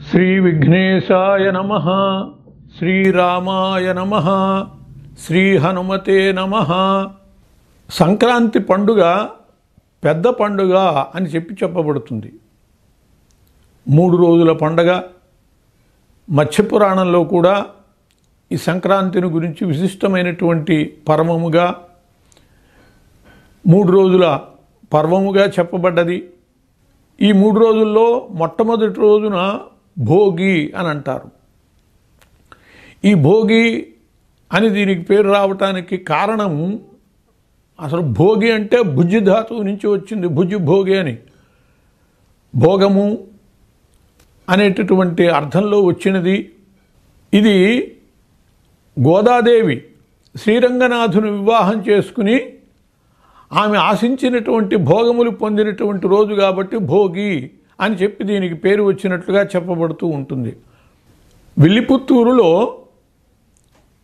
శ్రీ విఘ్నేశాయ నమ శ్రీరామాయ నమ శ్రీ హనుమతే నమ. సంక్రాంతి పండుగ పెద్ద పండుగ అని చెప్పి చెప్పబడుతుంది. మూడు రోజుల పండగ. మత్స్యపురాణంలో కూడా ఈ సంక్రాంతిని గురించి విశిష్టమైనటువంటి పరమముగా మూడు రోజుల పర్వముగా చెప్పబడ్డది. ఈ మూడు రోజుల్లో మొట్టమొదటి రోజున భోగి అని అంటారు. ఈ భోగి అని దీనికి పేరు రావటానికి కారణం అసలు భోగి అంటే భుజి ధాతువు నుంచి వచ్చింది భుజి భోగి అని. భోగము అనేటటువంటి అర్థంలో వచ్చినది ఇది గోదాదేవి శ్రీరంగనాథుని వివాహం చేసుకుని ఆమె ఆశించినటువంటి భోగములు పొందినటువంటి రోజు కాబట్టి భోగి. అని చెప్పి దీనికి పేరు వచ్చినట్లుగా చెప్పబడుతూ ఉంటుంది. విల్లిపుత్తూరులో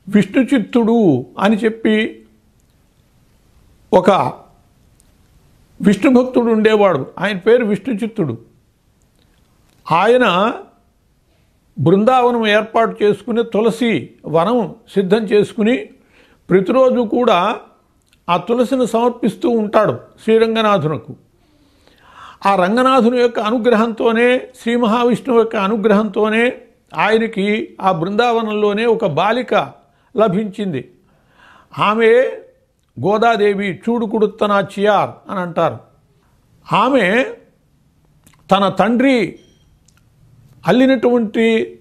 విష్ణుచిత్తుడు అని చెప్పి ఒక విష్ణు భక్తుడు ఉండేవాడు. ఆయన పేరు విష్ణుచిత్తుడు. ఆయన బృందావనం ఏర్పాటు చేసుకుని తులసి వనం సిద్ధం చేసుకుని ప్రతిరోజు కూడా ఆ తులసిని సమర్పిస్తూ ఉంటాడు శ్రీరంగనాథునకు. ఆ రంగనాథుని యొక్క అనుగ్రహంతోనే శ్రీ మహావిష్ణువు యొక్క అనుగ్రహంతోనే ఆయనకి ఆ బృందావనంలోనే ఒక బాలిక లభించింది. ఆమె గోదాదేవి చూడుకుడుత్తనాచియార్ అని అంటారు. ఆమె తన తండ్రి అల్లినటువంటి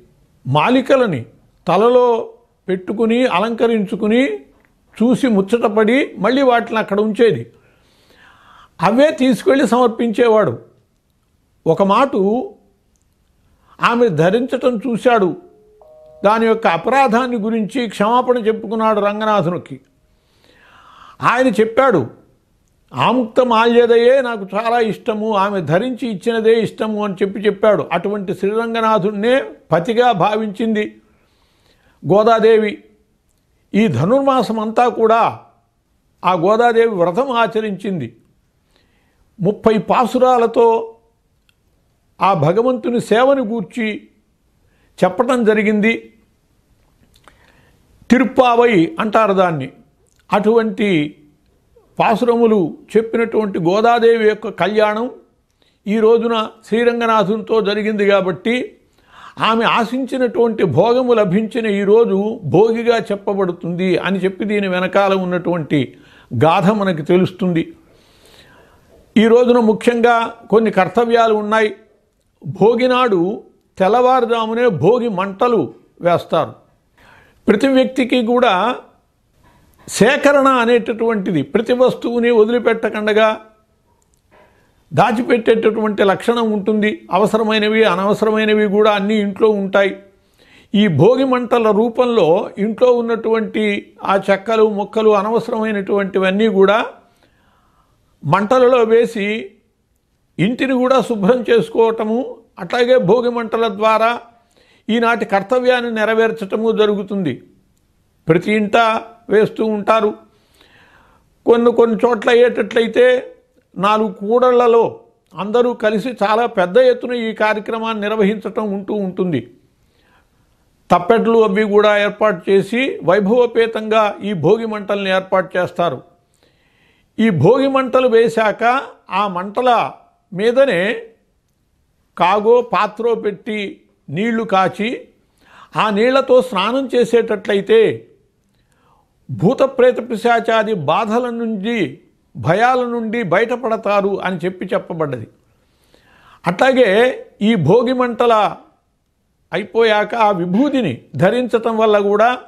మాలికలని తలలో పెట్టుకుని అలంకరించుకుని చూసి ముచ్చటపడి మళ్ళీ వాటిని అక్కడ ఉంచేది. అవే తీసుకెళ్ళి సమర్పించేవాడు. ఒక మాటు ఆమె ధరించటం చూశాడు. దాని యొక్క అపరాధాన్ని గురించి క్షమాపణ చెప్పుకున్నాడు రంగనాథునికి. ఆయన చెప్పాడు ఆముక్త మాల్యదయే నాకు చాలా ఇష్టము ఆమె ధరించి ఇచ్చినదే ఇష్టము అని చెప్పి చెప్పాడు. అటువంటి శ్రీరంగనాథుడినే పతిగా భావించింది గోదాదేవి. ఈ ధనుర్మాసం అంతా కూడా ఆ గోదాదేవి వ్రతం ఆచరించింది. ముప్పై పాసురాలతో ఆ భగవంతుని సేవను గూర్చి చెప్పటం జరిగింది. తిరుప్పావై అంటారు దాన్ని. అటువంటి పాసురములు చెప్పినటువంటి గోదాదేవి యొక్క కళ్యాణం ఈ రోజున శ్రీరంగనాథునితో జరిగింది కాబట్టి ఆమె ఆశించినటువంటి భోగము లభించిన ఈరోజు భోగిగా చెప్పబడుతుంది అని చెప్పి దీని వెనకాల ఉన్నటువంటి గాథ మనకి తెలుస్తుంది. ఈ రోజున ముఖ్యంగా కొన్ని కర్తవ్యాలు ఉన్నాయి. భోగినాడు తెల్లవారుజామునే భోగి మంటలు వేస్తారు. ప్రతి వ్యక్తికి కూడా సేకరణ అనేటటువంటిది ప్రతి వస్తువుని వదిలిపెట్టకుండగా దాచిపెట్టేటటువంటి లక్షణం ఉంటుంది. అవసరమైనవి అనవసరమైనవి కూడా అన్నీ ఇంట్లో ఉంటాయి. ఈ భోగి మంటల రూపంలో ఇంట్లో ఉన్నటువంటి ఆ చెక్కలు మొక్కలు అనవసరమైనటువంటివన్నీ కూడా మంటలలో వేసి ఇంటిని కూడా శుభ్రం చేసుకోవటము అట్లాగే భోగి మంటల ద్వారా ఈనాటి కర్తవ్యాన్ని నెరవేర్చటము జరుగుతుంది. ప్రతి ఇంట వేస్తూ ఉంటారు. కొన్ని కొన్ని చోట్ల అయ్యేటట్లయితే నాలుగు కూడళ్ళలో అందరూ కలిసి చాలా పెద్ద ఎత్తున ఈ కార్యక్రమాన్ని నిర్వహించటం ఉంటూ ఉంటుంది. తప్పెట్లు అవి కూడా ఏర్పాటు చేసి వైభవపేతంగా ఈ భోగి మంటల్ని ఏర్పాటు చేస్తారు. ఈ భోగి మంటలు వేశాక ఆ మంటల మీదనే కాగో పాత్రో పెట్టి నీళ్ళు కాచి ఆ నీళ్ళతో స్నానం చేసేటట్లయితే భూత ప్రేత పిశాచాది బాధల నుండి భయాల నుండి బయటపడతారు అని చెప్పి చెప్పబడ్డది. అట్లాగే ఈ భోగి మంటల అయిపోయాక ఆ విభూతిని ధరించటం వల్ల కూడా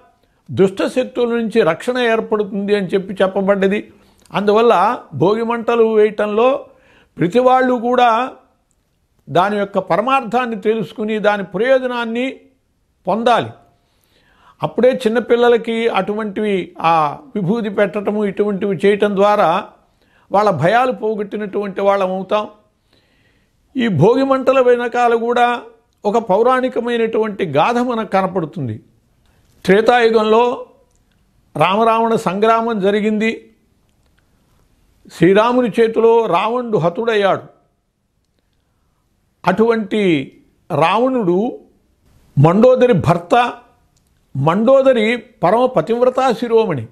దుష్ట శక్తుల నుంచి రక్షణ ఏర్పడుతుంది అని చెప్పి చెప్పబడ్డది. అందువల్ల భోగి మంటలు వేయటంలో ప్రతి వాళ్ళు కూడా దాని యొక్క పరమార్థాన్ని తెలుసుకుని దాని ప్రయోజనాన్ని పొందాలి. అప్పుడే చిన్నపిల్లలకి అటువంటివి ఆ విభూతి పెట్టడము ఇటువంటివి చేయటం ద్వారా వాళ్ళ భయాలు పోగొట్టినటువంటి వాళ్ళం అవుతాం. ఈ భోగి మంటల వెనకాల కూడా ఒక పౌరాణికమైనటువంటి గాథ మనకు కనపడుతుంది. త్రేతాయుగంలో రామరావణ సంగ్రామం జరిగింది. శ్రీరాముని చేతిలో రావణుడు హతుడయ్యాడు. అటువంటి రావణుడు మండోదరి భర్త మండోదరి పరమ పతివ్రతా శిరోమణి.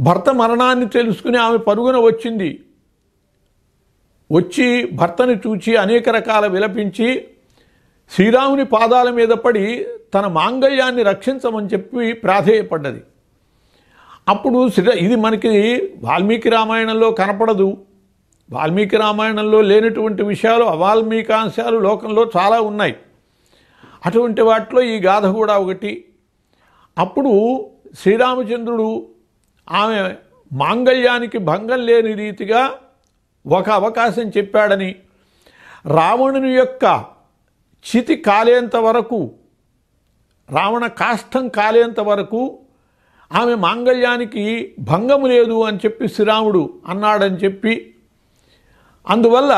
భర్త మరణాన్ని తెలుసుకుని ఆమె పరుగున వచ్చింది. వచ్చి భర్తని చూచి అనేక రకాల విలపించి శ్రీరాముని పాదాల మీద పడి తన మాంగళ్యాన్ని రక్షించమని చెప్పి ప్రాధేయపడ్డది. అప్పుడు ఇది మనకి వాల్మీకి రామాయణంలో కనపడదు. వాల్మీకి రామాయణంలో లేనటువంటి విషయాలు అవాల్మీకాంశాలు లోకంలో చాలా ఉన్నాయి. అటువంటి వాటిలో ఈ గాథ కూడా ఒకటి. అప్పుడు శ్రీరామచంద్రుడు ఆమె మాంగళ్యానికి భంగం లేని రీతిగా ఒక అవకాశం చెప్పాడని రావణుని యొక్క చితి కాలేంత వరకు రావణ కాష్టం కాలేంత వరకు ఆమె మాంగళ్యానికి భంగము లేదు అని చెప్పి శ్రీరాముడు అన్నాడని చెప్పి అందువల్ల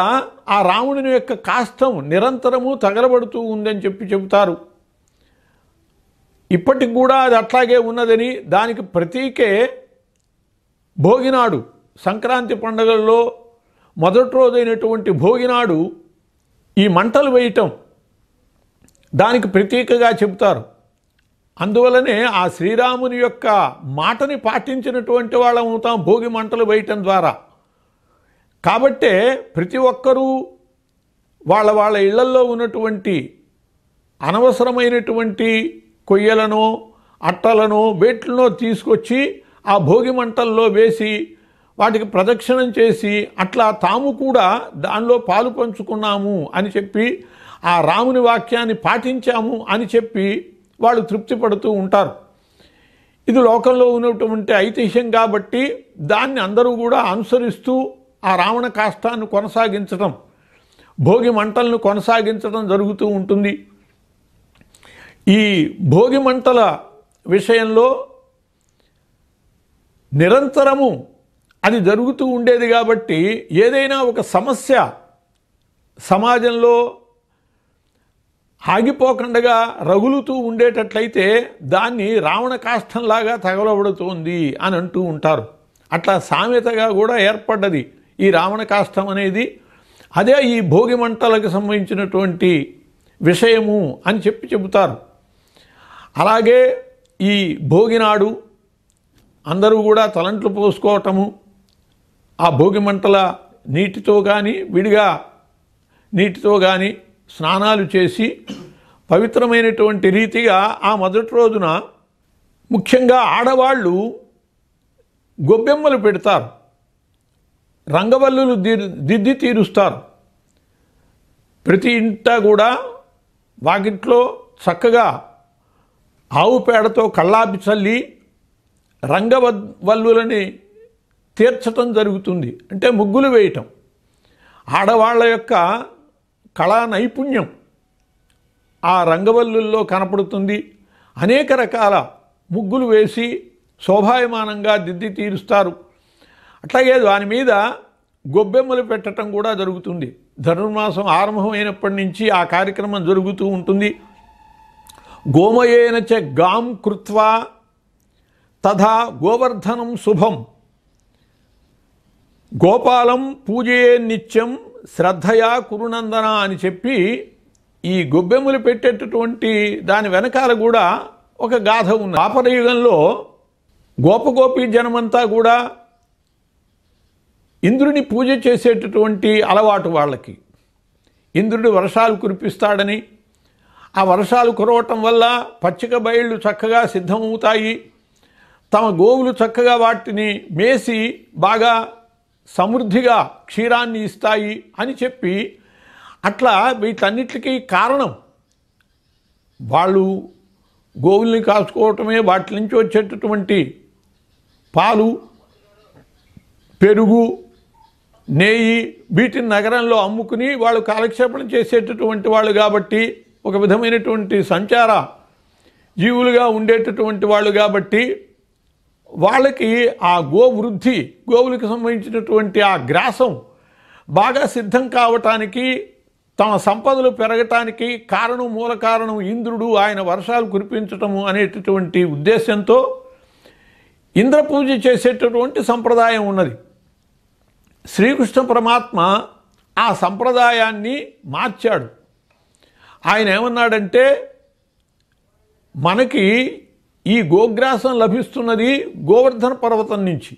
ఆ రాముడిని యొక్క కాష్టం నిరంతరము తగలబడుతూ ఉందని చెప్పి చెబుతారు. ఇప్పటికి కూడా అది అట్లాగే ఉన్నదని దానికి ప్రతీకే భోగినాడు. సంక్రాంతి పండుగల్లో మొదటి రోజైనటువంటి భోగినాడు ఈ మంటలు వేయటం దానికి ప్రతీకగా చెబుతారు. అందువలనే ఆ శ్రీరాముని యొక్క మాటని పాటించినటువంటి వాళ్ళం అవుతాం భోగి మంటలు వేయటం ద్వారా. కాబట్టే ప్రతి ఒక్కరూ వాళ్ళ వాళ్ళ ఇళ్ళల్లో ఉన్నటువంటి అనవసరమైనటువంటి కొయ్యలను అట్టలను వేట్లనో తీసుకొచ్చి ఆ భోగి మంటల్లో వేసి వాటికి ప్రదక్షిణం చేసి అట్లా తాము కూడా దానిలో పాలు పంచుకున్నాము అని చెప్పి ఆ రాముని వాక్యాన్ని పాటించాము అని చెప్పి వాళ్ళు తృప్తి పడుతూ ఉంటారు. ఇది లోకంలో ఉన్నటువంటి ఐతిహ్యం కాబట్టి దాన్ని అందరూ కూడా అనుసరిస్తూ ఆ రావణ కాష్టాన్ని కొనసాగించడం భోగి మంటలను కొనసాగించడం జరుగుతూ ఉంటుంది. ఈ భోగి మంటల విషయంలో నిరంతరము అది జరుగుతూ ఉండేది కాబట్టి ఏదైనా ఒక సమస్య సమాజంలో ఆగిపోకుండా రగులుతూ ఉండేటట్లయితే దాన్ని రావణ కాష్టంలాగా తగలబడుతోంది అని అంటూ ఉంటారు. అట్లా సామెతగా కూడా ఏర్పడ్డది ఈ రావణ కాష్టం అనేది. అదే ఈ భోగి మంటలకు సంబంధించినటువంటి విషయము అని చెప్పి చెబుతారు. అలాగే ఈ భోగినాడు అందరూ కూడా తలంట్లు పోసుకోవటము ఆ భోగి మంటల నీటితో కానీ విడిగా నీటితో కానీ స్నానాలు చేసి పవిత్రమైనటువంటి రీతిగా ఆ మొదటి రోజున ముఖ్యంగా ఆడవాళ్ళు గొబ్బెమ్మలు పెడతారు. రంగవల్లులు దిద్ది తీరుస్తారు. ప్రతి ఇంట కూడా వాకిట్లో చక్కగా ఆవు పేడతో కళ్ళాపి చల్లి రంగవల్లులని తీర్చటం జరుగుతుంది. అంటే ముగ్గులు వేయటం. ఆడవాళ్ళ యొక్క కళా నైపుణ్యం ఆ రంగవల్లుల్లో కనపడుతుంది. అనేక రకాల ముగ్గులు వేసి శోభాయమానంగా దిద్ది తీరుస్తారు. అట్లాగే దాని మీద గొబ్బెమ్మలు పెట్టడం కూడా జరుగుతుంది. ధనుర్మాసం ఆరంభమైనప్పటి నుంచి ఆ కార్యక్రమం జరుగుతూ ఉంటుంది. గోమయేన చ గాం కృత్వా తథా గోవర్ధనం శుభం. గోపాలం పూజయే నిత్యం శ్రద్ధయా కురునందన అని చెప్పి ఈ గొబ్బెమ్మలు పెట్టేటటువంటి దాని వెనకాల కూడా ఒక గాథ ఉంది పాపరయుగంలో గోపగోపి జనమంతా కూడా ఇంద్రుని పూజ చేసేటటువంటి అలవాటు వాళ్ళకి. ఇంద్రుడు వర్షాలు కురిపిస్తాడని ఆ వర్షాలు కురవటం వల్ల పచ్చిక బయళ్ళు చక్కగా సిద్ధమవుతాయి. తమ గోవులు చక్కగా వాటిని మేసి బాగా సమృద్ధిగా క్షీరాన్ని ఇస్తాయి అని చెప్పి అట్లా వీటన్నిటికీ కారణం వాళ్ళు గోవుల్ని కాసుకోవటమే వాటి నుంచి వచ్చేటటువంటి పాలు పెరుగు నెయ్యి వీటిని నగరంలో అమ్ముకుని వాళ్ళు కాలక్షేపణ చేసేటటువంటి వాళ్ళు కాబట్టి ఒక విధమైనటువంటి సంచార జీవులుగా ఉండేటటువంటి వాళ్ళు కాబట్టి వాళ్ళకి ఆ గో వృద్ధి గోవులకు సంబంధించినటువంటి ఆ గ్రాసం బాగా సిద్ధం కావటానికి తమ సంపదలు పెరగటానికి కారణం మూల కారణం ఇంద్రుడు ఆయన వర్షాలు కురిపించటము అనేటటువంటి ఉద్దేశంతో ఇంద్ర పూజ చేసేటటువంటి సంప్రదాయం ఉన్నది. శ్రీకృష్ణ పరమాత్మ ఆ సంప్రదాయాన్ని మార్చాడు. ఆయన ఏమన్నాడంటే మనకి ఈ గోగ్రాసం లభిస్తున్నది గోవర్ధన పర్వతం నుంచి.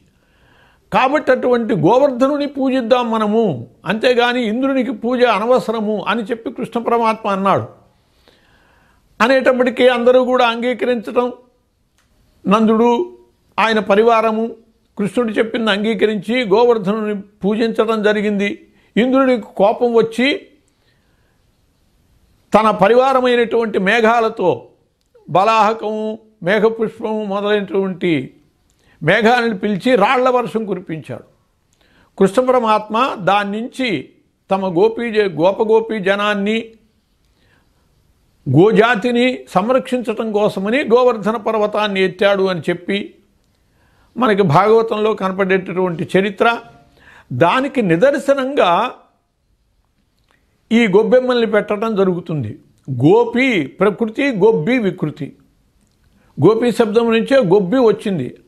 కాబట్టి అటువంటి గోవర్ధనుని పూజిద్దాం మనము. అంతేగాని ఇంద్రునికి పూజ అనవసరము అని చెప్పి కృష్ణ పరమాత్మ అన్నాడు. అనేటప్పటికీ అందరూ కూడా అంగీకరించడం నందుడు ఆయన పరివారము కృష్ణుడు చెప్పింది అంగీకరించి గోవర్ధనుని పూజించడం జరిగింది. ఇంద్రుడికి కోపం వచ్చి తన పరివారమైనటువంటి మేఘాలతో బలాహకము మేఘపుష్పము మొదలైనటువంటి మేఘాలను పిలిచి రాళ్ళ వర్షం కురిపించాడు. కృష్ణ పరమాత్మ దాని నుంచి తమ గోపీ గోపగోపీ జనాన్ని గోజాతిని సంరక్షించటం కోసమని గోవర్ధన పర్వతాన్ని ఎత్తాడు అని చెప్పి మనకి భాగవతంలో కనపడేటటువంటి చరిత్ర. దానికి నిదర్శనంగా ఈ గొబ్బెమ్మల్ని పెట్టడం జరుగుతుంది. గోపి ప్రకృతి గొబ్బి వికృతి. గోపి శబ్దం నుంచే గొబ్బి వచ్చింది.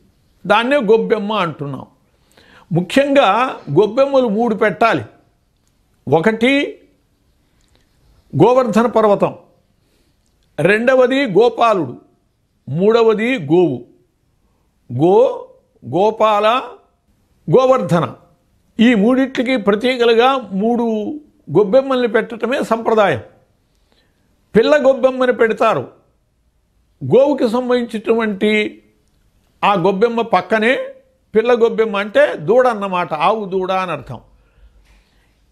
దాన్నే గొబ్బెమ్మ అంటున్నాం. ముఖ్యంగా గొబ్బెమ్మలు మూడు పెట్టాలి. ఒకటి గోవర్ధన పర్వతం. రెండవది గోపాలుడు. మూడవది గోవు. గో గోపాల గోవర్ధన. ఈ మూడిట్లకి ప్రతీకలుగా మూడు గొబ్బెమ్మల్ని పెట్టడమే సంప్రదాయం. పిల్ల గొబ్బెమ్మని పెడతారు. గోవుకి సంబంధించినటువంటి ఆ గొబ్బెమ్మ పక్కనే పిల్ల గొబ్బెమ్మ అంటే దూడ అన్నమాట ఆవు దూడ అని అర్థం.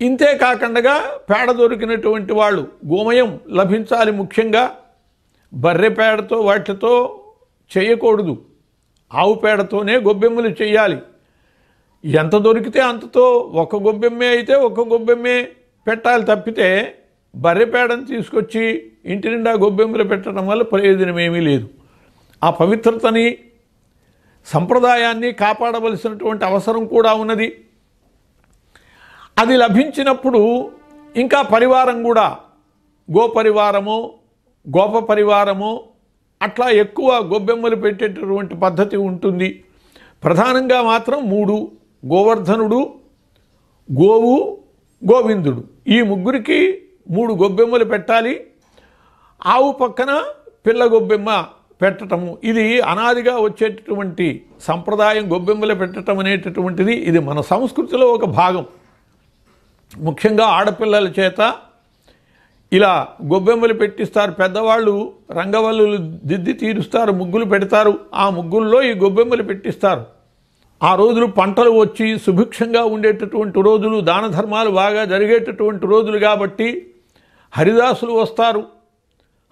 ఇంతే కాకుండా పేడ దొరికినటువంటి వాళ్ళు గోమయం లభించాలి ముఖ్యంగా బర్రె పేడతో వాటితో చేయకూడదు. ఆవు పేడతోనే గొబ్బెమ్మలు చేయాలి. ఎంత దొరికితే అంతతో ఒక గొబ్బెమ్మే అయితే ఒక గొబ్బెమ్మే పెట్టాలి తప్పితే బర్రెపేడను తీసుకొచ్చి ఇంటి నిండా గొబ్బెమ్మలు పెట్టడం వల్ల ప్రయోజనం ఏమీ లేదు. ఆ పవిత్రతని సంప్రదాయాన్ని కాపాడవలసినటువంటి అవసరం కూడా ఉన్నది. అది లభించినప్పుడు ఇంకా పరివారం కూడా గోపరివారము గోప పరివారము అట్లా ఎక్కువ గొబ్బెమ్మలు పెట్టేటటువంటి పద్ధతి ఉంటుంది. ప్రధానంగా మాత్రం మూడు గోవర్ధనుడు గోవు గోవిందుడు. ఈ ముగ్గురికి మూడు గొబ్బెమ్మలు పెట్టాలి. ఆవు పక్కన పిల్ల గొబ్బెమ్మ పెట్టటము. ఇది అనాదిగా వచ్చేటటువంటి సంప్రదాయం గొబ్బెమ్మలు పెట్టడం అనేటటువంటిది ఇది మన సంస్కృతిలో ఒక భాగం. ముఖ్యంగా ఆడపిల్లల చేత ఇలా గొబ్బెమ్మలు పెట్టిస్తారు. పెద్దవాళ్ళు రంగవల్లులు దిద్ది తీరుస్తారు ముగ్గులు పెడతారు. ఆ ముగ్గుల్లో ఈ గొబ్బెమ్మలు పెట్టిస్తారు. ఆ రోజులు పంటలు వచ్చి సుభిక్షంగా ఉండేటటువంటి రోజులు దాన ధర్మాలు బాగా జరిగేటటువంటి రోజులు కాబట్టి హరిదాసులు వస్తారు.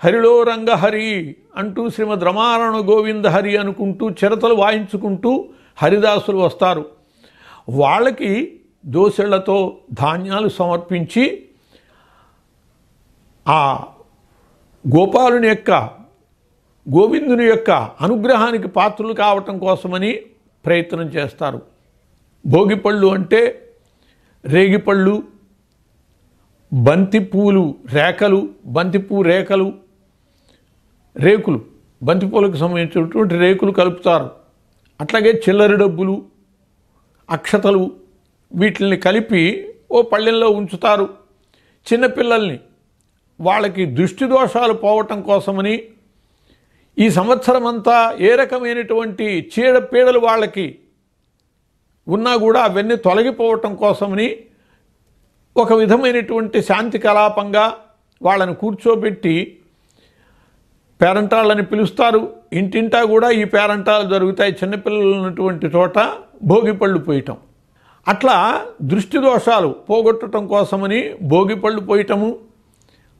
హరిలో రంగహరి అంటూ శ్రీమద్ రమారణ గోవింద హరి అనుకుంటూ చిరతలు వాయించుకుంటూ హరిదాసులు వస్తారు. వాళ్ళకి దోసెళ్ళతో ధాన్యాలు సమర్పించి ఆ గోపాలుని యొక్క గోవిందుని యొక్క అనుగ్రహానికి పాత్రలు కావటం కోసమని ప్రయత్నం చేస్తారు. భోగిపళ్ళు అంటే రేగిపళ్ళు బంతిపూలు రేఖలు బంతిపూ రేఖలు రేకులు. బంతిపూలకు సంబంధించినటువంటి రేకులు కలుపుతారు. అట్లాగే చిల్లర డబ్బులు అక్షతలు వీటిని కలిపి ఓ పళ్ళెంలో ఉంచుతారు. చిన్నపిల్లల్ని వాళ్ళకి దృష్టి దోషాలు పోవటం కోసమని ఈ సంవత్సరం అంతా ఏ రకమైనటువంటి చీడపీడలు వాళ్ళకి ఉన్నా కూడా అవన్నీ తొలగిపోవటం కోసమని ఒక విధమైనటువంటి శాంతి కలాపంగా వాళ్ళని కూర్చోబెట్టి పేరంటాళ్ళని పిలుస్తారు. ఇంటింటా కూడా ఈ పేరంటాలు జరుగుతాయి. చిన్నపిల్లలు ఉన్నటువంటి చోట భోగిపళ్ళు పోయటం. అట్లా దృష్టి దోషాలు పోగొట్టడం కోసమని భోగిపళ్ళు పోయటము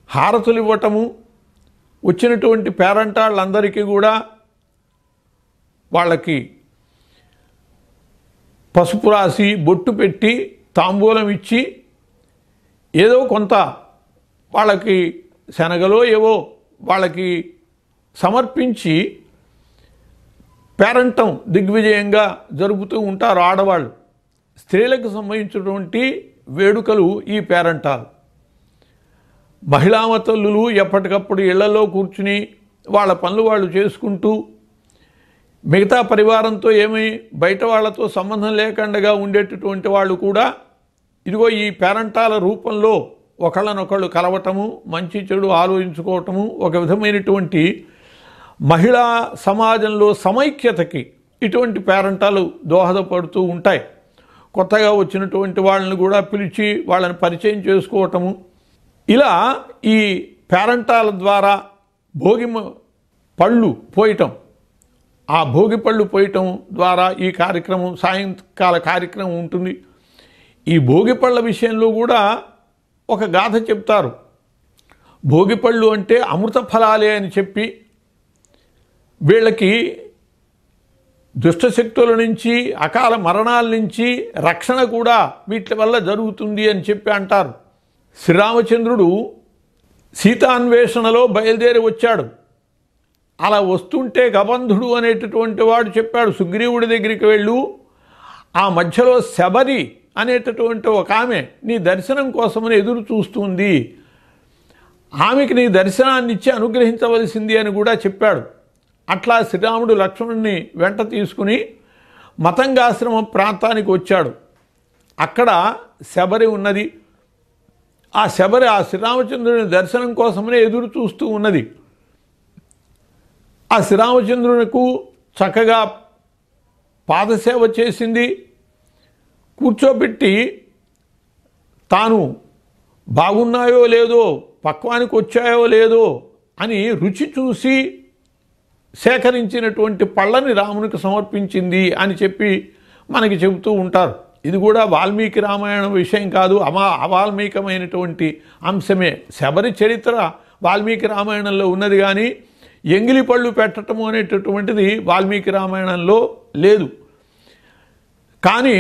హారతులు ఇవ్వటము వచ్చినటువంటి పేరంటాళ్ళందరికీ కూడా వాళ్ళకి పసుపు రాసి బొట్టు పెట్టి తాంబూలం ఇచ్చి ఏదో కొంత వాళ్ళకి శనగలో ఏవో వాళ్ళకి సమర్పించి పేరంటం దిగ్విజయంగా జరుపుతూ ఉంటారు ఆడవాళ్ళు. స్త్రీలకు సంబంధించినటువంటి వేడుకలు ఈ పేరంటాలు. మహిళా తల్లులు ఎప్పటికప్పుడు ఇళ్ళలో కూర్చుని వాళ్ళ పనులు వాళ్ళు చేసుకుంటూ మిగతా పరివారంతో ఏమీ బయట వాళ్ళతో సంబంధం లేకుండా ఉండేటటువంటి వాళ్ళు కూడా ఇదిగో ఈ పేరంటాల రూపంలో ఒకళ్ళనొకళ్ళు కలవటము మంచి చెడు ఆలోచించుకోవటము ఒక విధమైనటువంటి మహిళా సమాజంలో సమైక్యతకి ఇటువంటి పేరంటాలు దోహదపడుతూ ఉంటాయి. కొత్తగా వచ్చినటువంటి వాళ్ళని కూడా పిలిచి వాళ్ళని పరిచయం చేసుకోవటము. ఇలా ఈ పేరంటాల ద్వారా భోగి పళ్ళు పోయటం. ఆ భోగి పళ్ళు పోయటం ద్వారా ఈ కార్యక్రమం సాయంకాల కార్యక్రమం ఉంటుంది. ఈ భోగిపళ్ళ విషయంలో కూడా ఒక గాథ చెప్తారు. భోగిపళ్ళు అంటే అమృత ఫలాలే అని చెప్పి వీళ్ళకి దుష్టశక్తుల నుంచి అకాల మరణాల నుంచి రక్షణ కూడా వీటి వల్ల జరుగుతుంది అని చెప్పి అంటారు. శ్రీరామచంద్రుడు సీతాన్వేషణలో బయలుదేరి వచ్చాడు. అలా వస్తుంటే గబంధుడు అనేటటువంటి వాడు చెప్పాడు సుగ్రీవుడి దగ్గరికి వెళ్ళు. ఆ మధ్యలో శబరి అనేటటువంటి ఒక ఆమె నీ దర్శనం కోసమని ఎదురు చూస్తుంది. ఆమెకి నీ దర్శనాన్ని ఇచ్చి అనుగ్రహించవలసింది అని కూడా చెప్పాడు. అట్లా శ్రీరాముడు లక్ష్మణుని వెంట తీసుకుని మతంగాశ్రమ ప్రాంతానికి వచ్చాడు. అక్కడ శబరి ఉన్నది. ఆ శబరి ఆ శ్రీరామచంద్రుని దర్శనం కోసమనే ఎదురు చూస్తూ ఉన్నది. ఆ శ్రీరామచంద్రునికు చక్కగా పాదసేవ చేసింది. కూర్చోబెట్టి తాను బాగున్నాయో లేదో పక్వానికి వచ్చాయో లేదో అని రుచి చూసి సేకరించినటువంటి పళ్ళని రామునికి సమర్పించింది అని చెప్పి మనకి చెబుతూ ఉంటారు. ఇది కూడా వాల్మీకి రామాయణం విషయం కాదు అమా అవాల్మీకమైనటువంటి అంశమే. శబరి చరిత్ర వాల్మీకి రామాయణంలో ఉన్నది కానీ ఎంగిలి పళ్ళు పెట్టటము అనేటటువంటిది వాల్మీకి రామాయణంలో లేదు. కానీ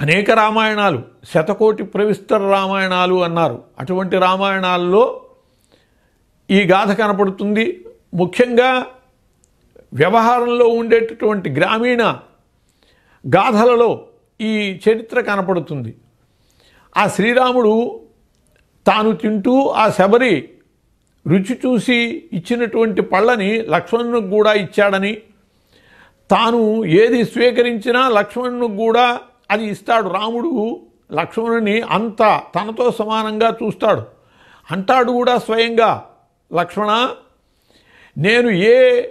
అనేక రామాయణాలు శతకోటి ప్రవిస్తర రామాయణాలు అన్నారు. అటువంటి రామాయణాల్లో ఈ గాథ కనపడుతుంది. ముఖ్యంగా వ్యవహారంలో ఉండేటటువంటి గ్రామీణ గాథలలో ఈ చరిత్ర కనపడుతుంది. ఆ శ్రీరాముడు తాను తింటూ ఆ శబరి రుచి చూసి ఇచ్చినటువంటి పళ్ళని లక్ష్మణునికి కూడా ఇచ్చాడని తాను ఏది స్వీకరించినా లక్ష్మణునికి కూడా అది ఇస్తాడు. రాముడు లక్ష్మణుని అంత తనతో సమానంగా చూస్తాడు. అంటాడు కూడా స్వయంగా లక్ష్మణ నేను ఏ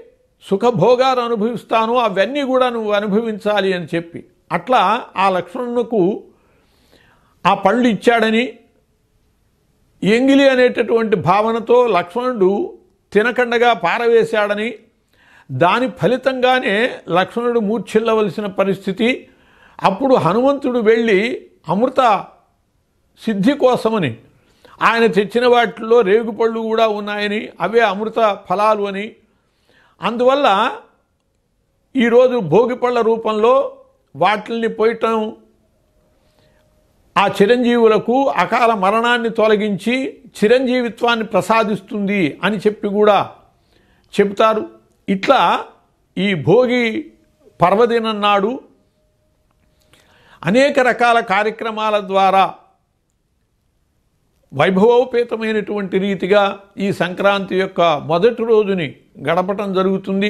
సుఖభోగాలు అనుభవిస్తానో అవన్నీ కూడా నువ్వు అనుభవించాలి అని చెప్పి. అట్లా ఆ లక్ష్మణునకు ఆ పళ్ళు ఇచ్చాడని ఎంగిలి అనేటటువంటి భావనతో లక్ష్మణుడు తినకండగా పారవేశాడని దాని ఫలితంగానే లక్ష్మణుడు మూర్ఛిల్లవలసిన పరిస్థితి అప్పుడు హనుమంతుడు వెళ్ళి అమృత సిద్ధి కోసమని ఆయన తెచ్చిన వాటిల్లో రేగుపళ్ళు కూడా ఉన్నాయని అవే అమృత ఫలాలు అని. అందువల్ల ఈరోజు భోగిపళ్ళ రూపంలో వాటిల్ని పోయటం ఆ చిరంజీవులకు అకాల మరణాన్ని తొలగించి చిరంజీవిత్వాన్ని ప్రసాదిస్తుంది అని చెప్పి కూడా చెబుతారు. ఇట్లా ఈ భోగి పర్వదినం నాడు అనేక రకాల కార్యక్రమాల ద్వారా వైభవోపేతమైనటువంటి రీతిగా ఈ సంక్రాంతి యొక్క మొదటి రోజుని గడపటం జరుగుతుంది.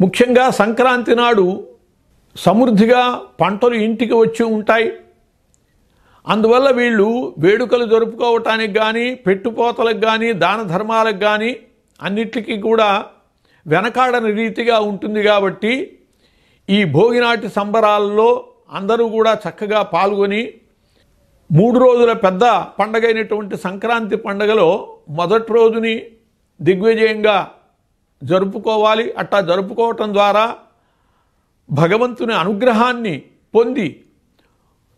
ముఖ్యంగా సంక్రాంతి నాడు సమృద్ధిగా పంటలు ఇంటికి వచ్చి ఉంటాయి. అందువల్ల వీళ్ళు వేడుకలు జరుపుకోవటానికి కానీ పెట్టుపోతలకు కానీ దాన ధర్మాలకు కానీ అన్నిటికీ కూడా వెనకాడని రీతిగా ఉంటుంది కాబట్టి ఈ భోగినాటి సంబరాల్లో అందరూ కూడా చక్కగా పాల్గొని మూడు రోజుల పెద్ద పండగైనటువంటి సంక్రాంతి పండగలో మొదటి రోజుని దిగ్విజయంగా జరుపుకోవాలి. అట్టా జరుపుకోవటం ద్వారా భగవంతుని అనుగ్రహాన్ని పొంది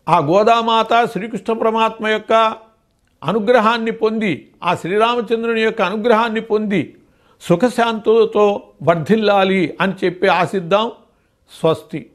ఆ గోదామాత శ్రీకృష్ణ పరమాత్మ యొక్క అనుగ్రహాన్ని పొంది ఆ శ్రీరామచంద్రుని యొక్క అనుగ్రహాన్ని పొంది సుఖశాంతులతో వర్ధిల్లాలి అని చెప్పి ఆశిద్దాం. స్వస్తి.